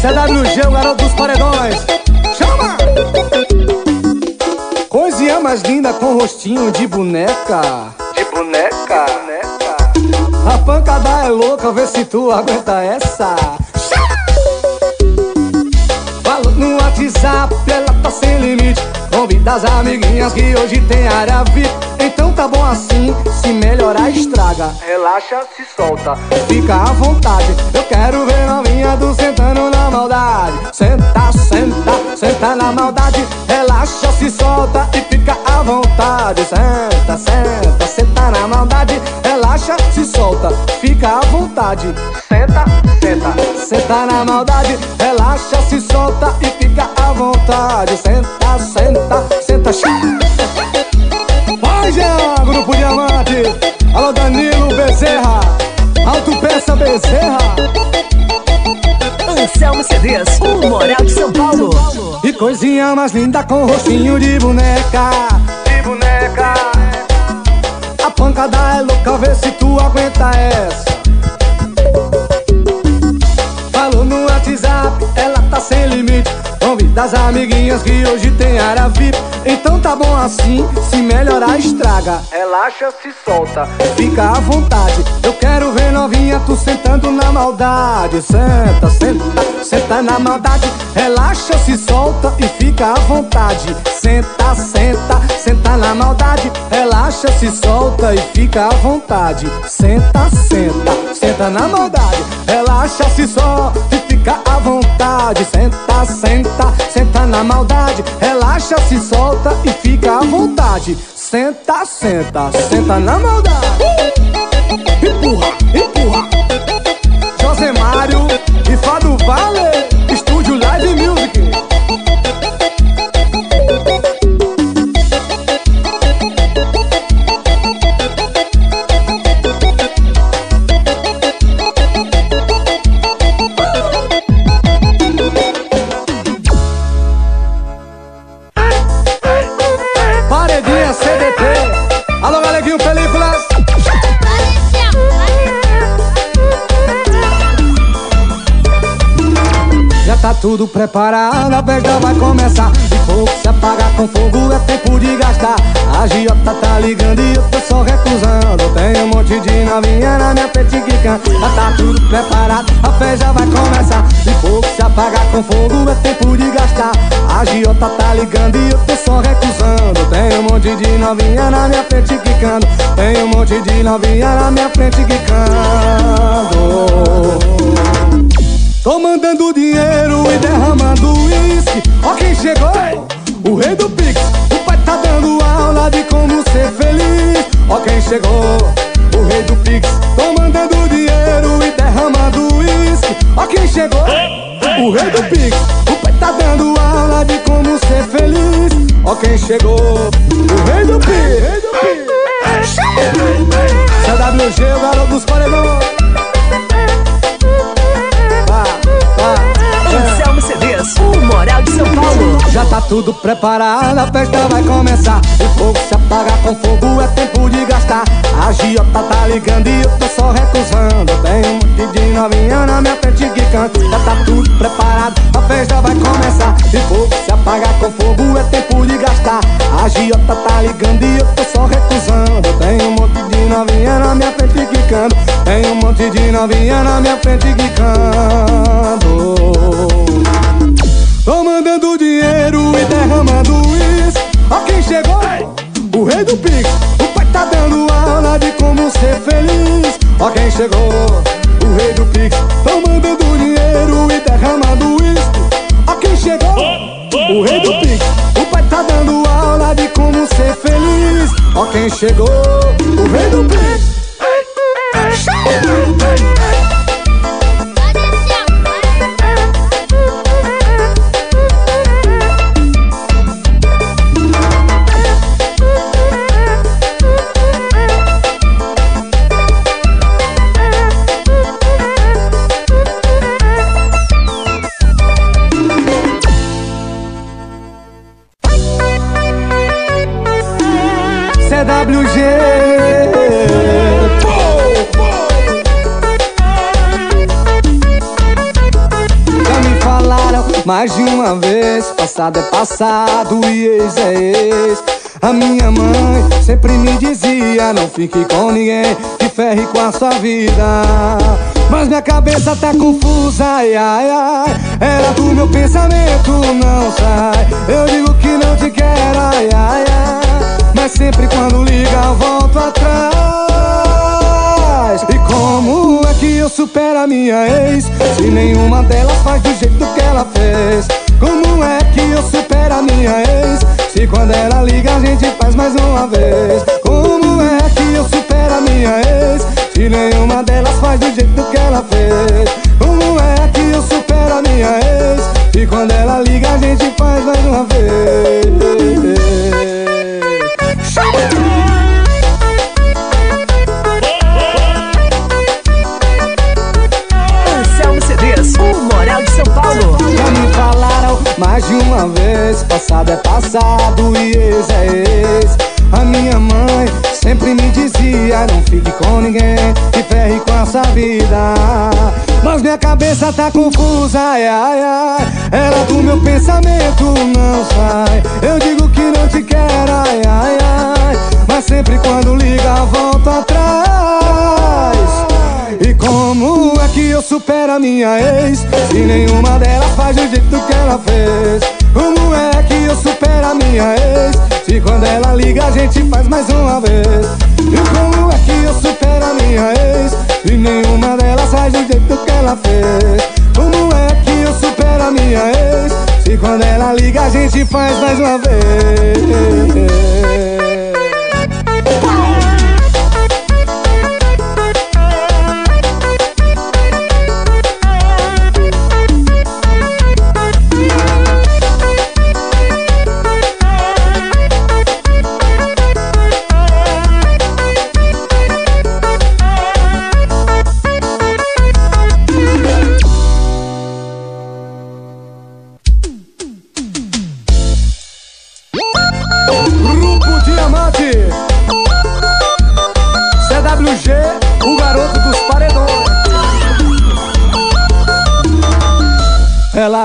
CWG, o garoto dos paredões. Chama! Coisinha mais linda com rostinho de boneca. De boneca, boneca. A pancada é louca, vê se tu aguenta essa. Falo no WhatsApp, ela tá sem limite. Convida as que hoje tem área VIP. Então tá bom assim, se melhorar estraga. Relaxa, se solta. Fica à vontade, eu quero ver novinha do sentando na maldade. Senta, senta, senta na maldade. Relaxa, se solta e fica à vontade. Senta, senta, senta na maldade. Relaxa, se solta, fica à vontade. Senta, senta. Senta na maldade, relaxa, se solta e fica à vontade. Senta, senta, senta. Vai, Jean, Grupo Diamante. Alô, Danilo Bezerra. Alto Peça Bezerra. Anselmo CDs, o Moral de São Paulo. E coisinha mais linda com rostinho de boneca. De boneca. A pancada é louca, vê se tu aguenta essa. Falou no WhatsApp, ela tá sem limite. Convida as amiguinhas que hoje tem área VIP. Então tá bom assim, se melhorar estraga. Relaxa, se solta. Fica à vontade, eu quero ver novinha tu sentando na maldade. Senta, senta, senta na maldade. Relaxa, se solta e fica à vontade. Senta, senta, senta na maldade. Relaxa, se solta e fica à vontade. Senta, senta, senta na maldade. Relaxa, se solta fica à vontade. Senta, senta, senta na maldade. Relaxa, se solta e fica à vontade. Senta, senta, senta na maldade. Empurra, empurra. Tudo preparado, a festa vai começar. E fogo se apagar com fogo é tempo de gastar. A Giota tá ligando e eu tô só recusando. Tem um monte de novinha na minha petiquica Já tá tudo preparado, a festa vai começar. E fogo se apagar com fogo é tempo de gastar. A Giota tá ligando e eu tô só recusando. Tem um monte de novinha na minha frente quicando Tem um monte de novinha na minha frente quicando Tô mandando dinheiro e derramando uísque Ó quem chegou, o rei do Pix O pai tá dando aula de como ser feliz Ó quem chegou, o rei do Pix Tô mandando dinheiro e derramando uísque Ó quem chegou, o rei do Pix O pai tá dando aula de como ser feliz Ó quem chegou, o rei do Pix CWG, o garoto dos paredões Já tá tudo preparado, a festa vai começar. O fogo se apagar com fogo é tempo de gastar. A Giota tá ligando e eu tô só recusando. Tem um monte de novinha na minha frente que canta. Já tá tudo preparado, a festa vai começar. E fogo se apagar com fogo é tempo de gastar. A Giota tá ligando e eu tô só recusando. Tem um monte de novinha na minha frente quicando Tem um monte de novinha na minha frente quicando Tô mandando dinheiro e derramando isso. Ó quem chegou, o rei do Pix. O pai tá dando aula de como ser feliz. Ó quem chegou, o rei do Pix. Tô mandando dinheiro e derramando isso. Ó quem chegou, o rei do Pix. O pai tá dando aula de como ser feliz. Ó quem chegou, o rei do Pix mais de uma vez: passado é passado e ex é ex. A minha mãe sempre me dizia: Não fique com ninguém que ferre com a sua vida. Mas minha cabeça tá confusa, ai ai ai. Era do meu pensamento, não sai. Eu digo que não te quero, ai ai ai. Mas sempre quando liga, volto atrás. E como é que eu supero a minha ex? Se nenhuma delas faz do jeito que ela fez. Como é que eu supero a minha ex? Se quando ela liga a gente faz mais uma vez. Como é que eu supero a minha ex? Se nenhuma delas faz do jeito que ela fez. Como é que eu supero a minha ex? Se quando ela liga a gente faz mais uma vez. Anselmo Passado é passado e ex é ex. A minha mãe sempre me dizia Não fique com ninguém que ferre com essa vida. Mas minha cabeça tá confusa, ai ai ai. Ela do meu pensamento não sai. Eu digo que não te quero, ai ai ai. Mas sempre quando liga volto atrás. E como é que eu supero a minha ex? Se nenhuma delas faz do jeito que ela fez. Como é eu supero a minha ex? Se quando ela liga a gente faz mais uma vez E como é que eu supero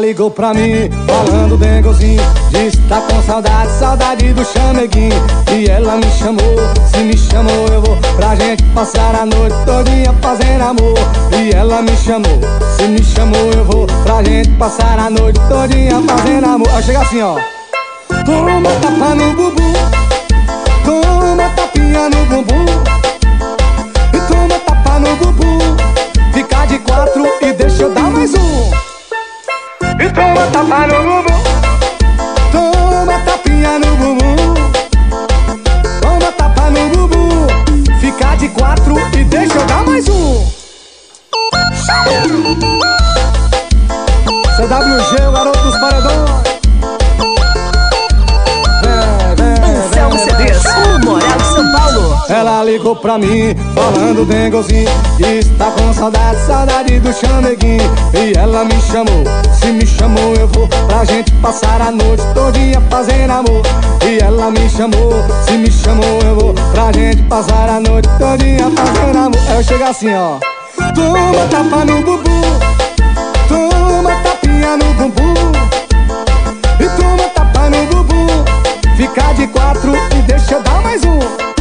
Ligou pra mim, falando dengozinho Disse tá com saudade, saudade do chameguinho. E ela me chamou, se me chamou eu vou Pra gente passar a noite todinha fazendo amor. E ela me chamou, se me chamou eu vou Pra gente passar a noite todinha fazendo amor. Aí chega assim ó. Toma tapa no bumbum Toma tapinha no bumbum E toma tapa no bumbum. Fica de quatro e deixa eu dar mais um E toma tapa no bumbum. Toma tapinha no bumbum. Toma tapa no bumbum. Fica de quatro e deixa eu dar mais um. CWG, garoto ligou pra mim, falando dengozinho. Diz tá com saudade, saudade do chameguinho. E ela me chamou, se me chamou eu vou Pra gente passar a noite todinha fazendo amor. E ela me chamou, se me chamou eu vou Pra gente passar a noite todinha fazendo amor. Aí eu chego assim ó. Toma tapa no bumbum. Toma tapinha no bumbum. E toma tapa no bumbum. Fica de quatro e deixa eu dar mais um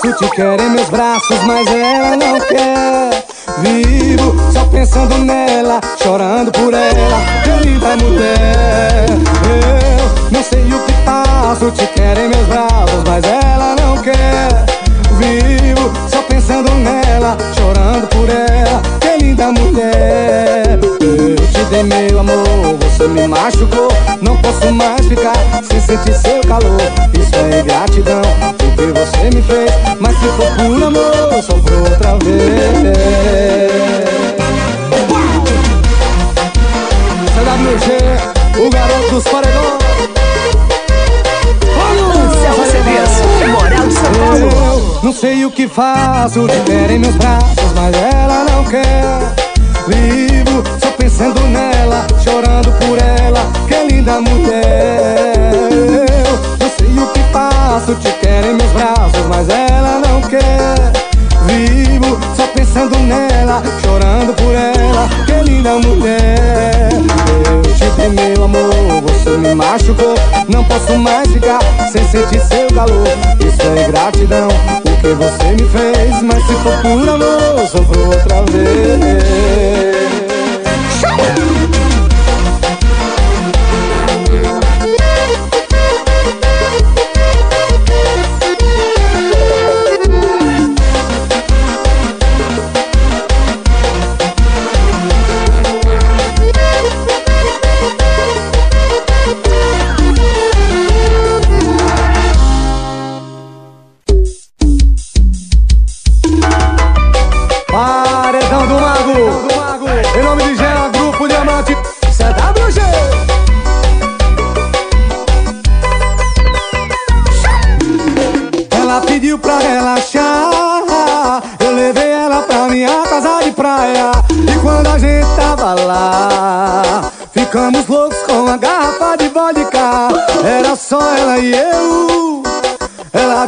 te quero em meus braços, mas ela não quer. Vivo só pensando nela, chorando por ela. Que linda linda mulher. Eu não sei o que faço, te quero em meus braços, mas ela não quer. Vivo só pensando nela, chorando por ela, que linda mulher. Eu te dei meu amor, você me machucou, não posso mais ficar sem sentir seu calor. Isso é ingratidão, você me fez, mas se for por amor, eu sofro outra vez. CWG, o garoto dos paredões. Anselmo CDs, o Moral de São Paulo. Não sei o que faço, te quero em meus braços, mas ela não quer. Vivo só pensando nela, chorando por ela, que linda mulher. Sei o que faço, te quero em meus braços, mas ela não quer. Vivo só pensando nela, chorando por ela, que linda mulher. Eu te dei meu amor, você me machucou, não posso mais ficar sem sentir seu calor. Isso é ingratidão, o que você me fez, mas se for por amor, sofro outra vez. Paredão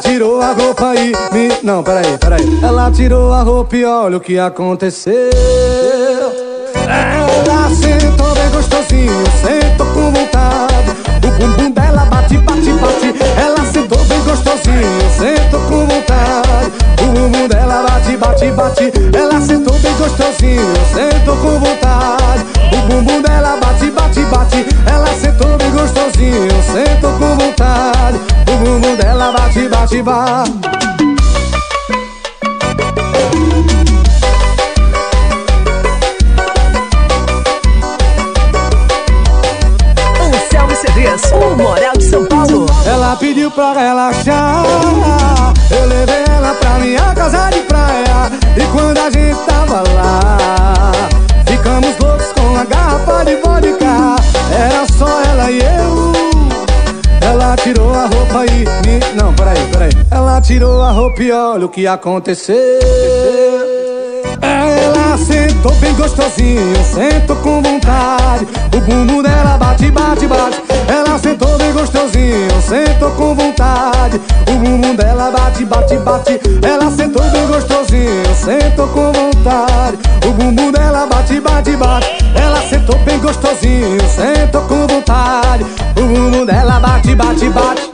tirou a roupa e me. Não, peraí, peraí. Ela tirou a roupa e olha o que aconteceu. Ela sentou bem gostosinho, sentou com vontade. O bumbum dela bate, bate, bate. Ela sentou bem gostosinho, sentou com vontade. O bumbum dela bate, bate, bate. Ela sentou bem gostosinho, sentou com vontade. O bumbum dela bate, bate, bate. Ela sentou bem gostosinho, sentou com vontade. O bumbum dela bate, bate, bate. Anselmo CDs, o Moral de São Paulo. Ela pediu pra relaxar e olha o que aconteceu ela sentou bem gostosinho, sentou com vontade. O bumbum dela bate, bate, bate. Ela sentou bem gostosinho, sentou com vontade. O bumbum dela bate, bate, bate. Ela sentou bem gostosinho, sentou com vontade. O bumbum dela bate, bate, bate. Ela sentou bem gostosinho, sentou com vontade. O bumbum dela bate, bate, bate.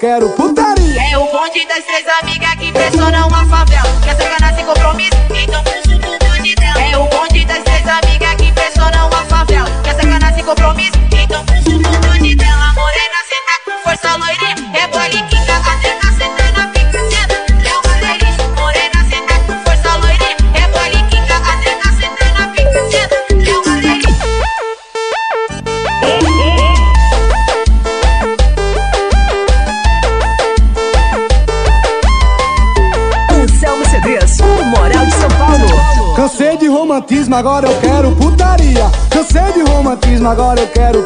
Quero romantismo, agora eu quero putaria. Cansei de romantismo, agora eu quero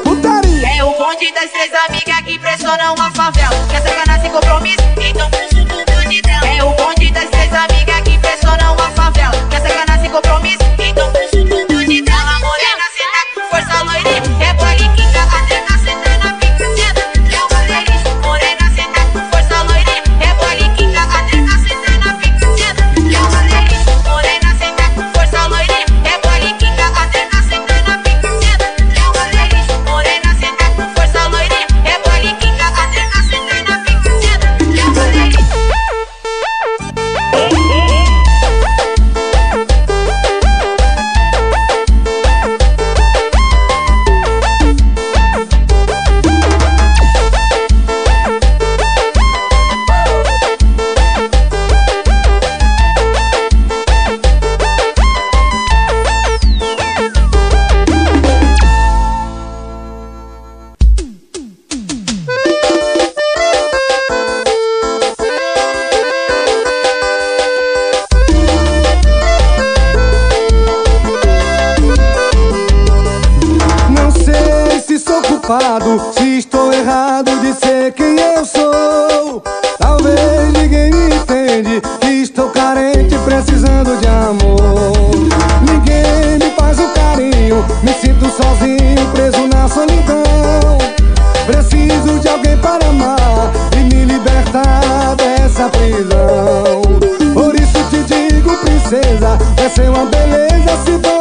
Preocupa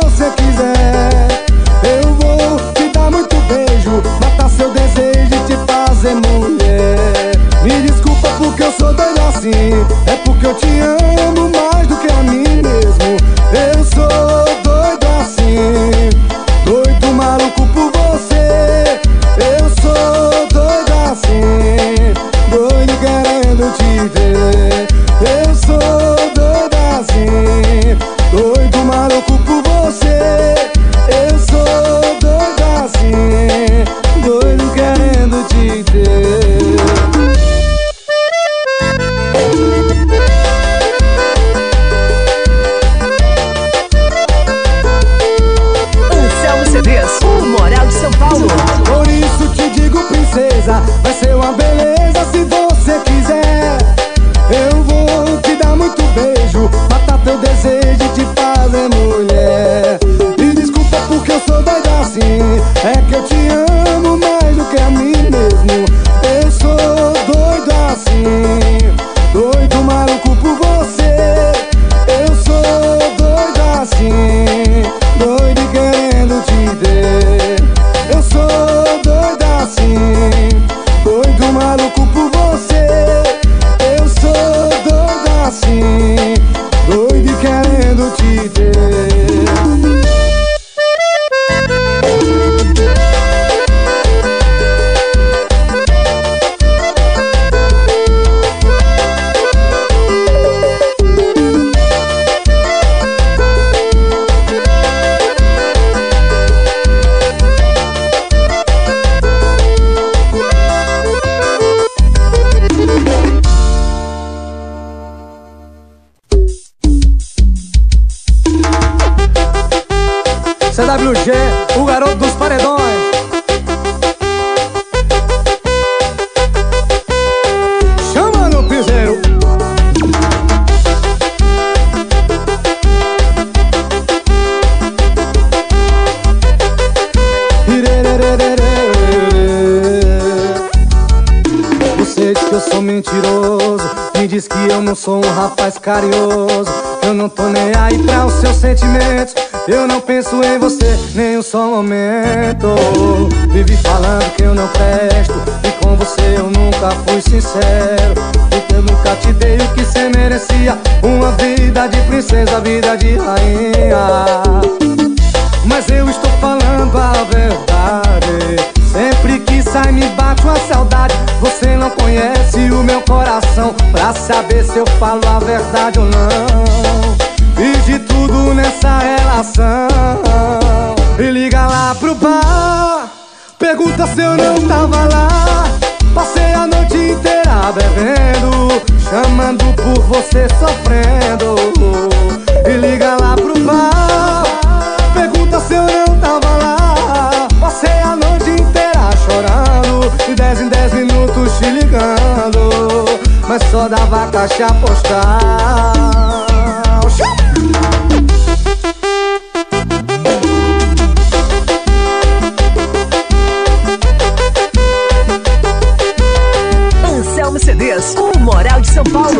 mentiroso. Me diz que eu não sou um rapaz carinhoso. Eu não tô nem aí pra os seus sentimentos. Eu não penso em você nem um só momento. Vive falando que eu não presto E com você eu nunca fui sincero. Porque eu nunca te dei o que você merecia. Uma vida de princesa, vida de rainha. Mas eu estou falando a verdade sai me bate uma saudade. Você não conhece o meu coração. Pra saber se eu falo a verdade ou não. Fiz de tudo nessa relação. E liga lá pro bar. Pergunta se eu não tava lá. Passei a noite inteira bebendo. Chamando por você sofrendo. E liga lá pro bar. Só dava caixa postal. Anselmo CDs, o Moral de São Paulo.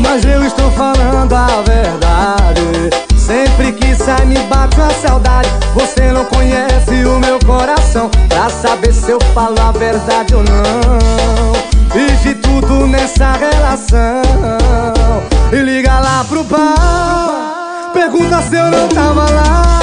Mas eu estou falando a verdade. Sempre que sai me bate uma saudade. Você não saber se eu falo a verdade ou não. Fiz de tudo nessa relação. E liga lá pro bar. Pergunta se eu não tava lá.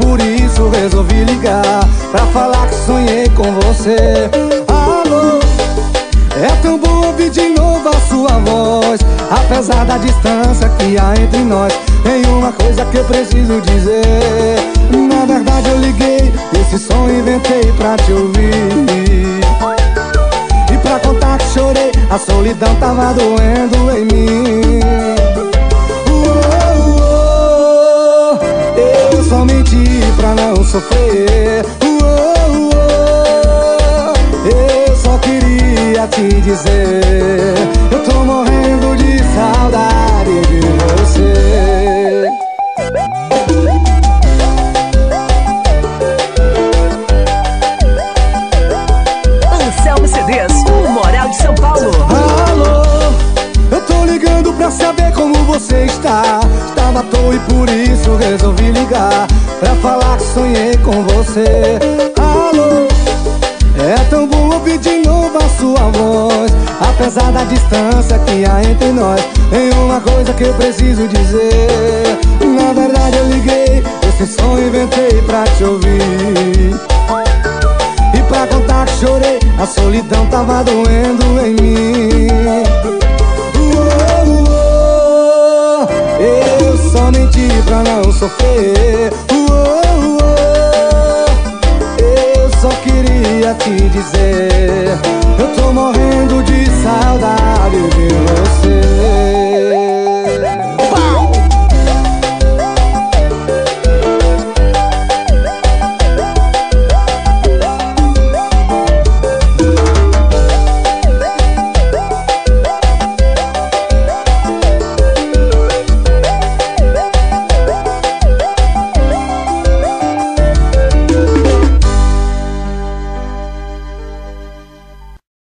Por isso resolvi ligar. Pra falar que sonhei com você. Alô, é tão bom ouvir de novo a sua voz. Apesar da distância que há entre nós, tem uma coisa que eu preciso dizer. Na verdade, eu liguei, esse som inventei pra te ouvir. E pra contar que chorei, a solidão tava doendo em mim. Uou, pra não sofrer. Uou, uou, eu só queria te dizer: Eu tô morrendo de saudade de você. Anselmo CDs, o Moral de São Paulo. Alô, eu tô ligando pra saber como você está. Estava à toa e por isso resolvi ligar. Falar que sonhei com você. Alô, é tão bom ouvir de novo a sua voz. Apesar da distância que há entre nós, tem uma coisa que eu preciso dizer. Na verdade, eu liguei, esse som inventei pra te ouvir. E pra contar que chorei, a solidão tava doendo em mim. Eu só menti pra não sofrer. queria te dizer Eu tô morrendo de saudade de você.